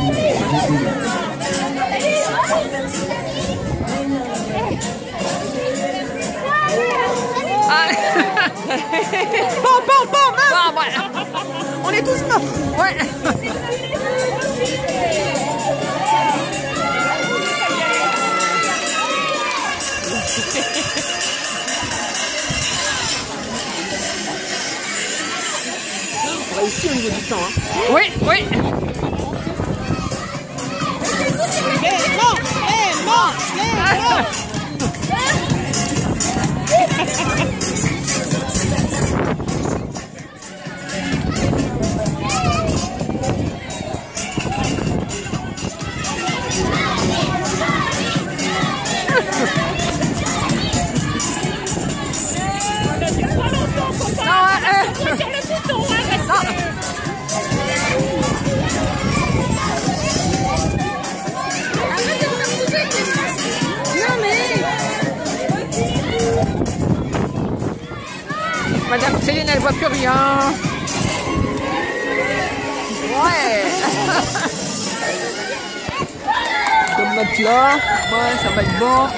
Bon, ah. bon. On est tous morts. Ouais. Hein. Oui, oui. 来来 Madame Céline, elle voit plus rien. Ouais. Comme matelas. Ouais, ça va être bon.